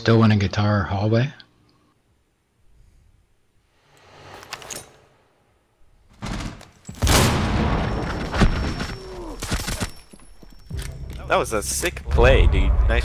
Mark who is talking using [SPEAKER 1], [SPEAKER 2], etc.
[SPEAKER 1] Still in a guitar hallway.
[SPEAKER 2] That was a sick play, dude. Nice.